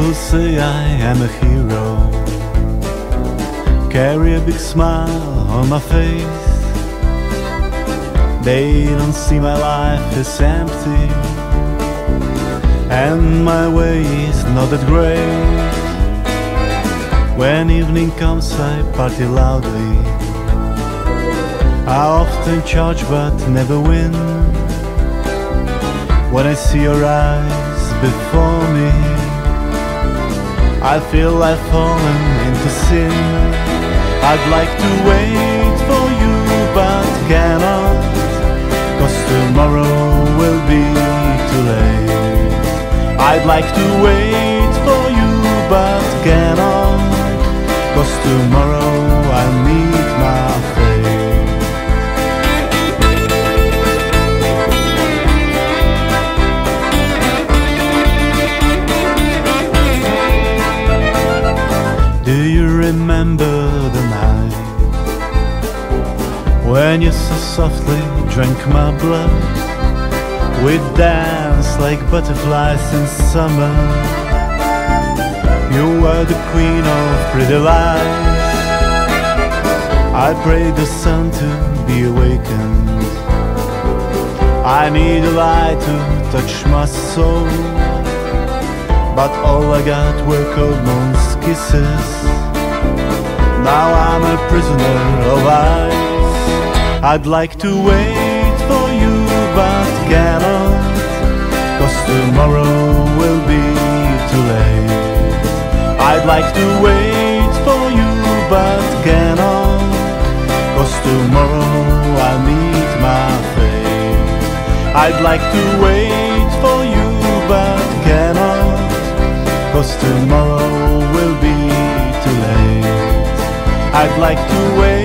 People say I am a hero. Carry a big smile on my face. They don't see my life is empty. And my way is not that great. When evening comes, I party loudly. I often charge but never win. When I see your eyes before me, I feel I've fallen into sin. I'd like to wait for you, but cannot, cause tomorrow will be too late. I'd like to wait for you, but cannot, cause tomorrow remember the night when you so softly drank my blood? We danced like butterflies in summer. You were the queen of pretty lies. I prayed the sun to be awakened. I need a light to touch my soul. But all I got were cold moon's kisses. Now I'm a prisoner of ice. I'd like to wait for you, but cannot. Cause tomorrow will be too late. I'd like to wait for you, but cannot. Cause tomorrow I meet my fate. I'd like to wait for you, but cannot. Cause tomorrow I'd like to wait.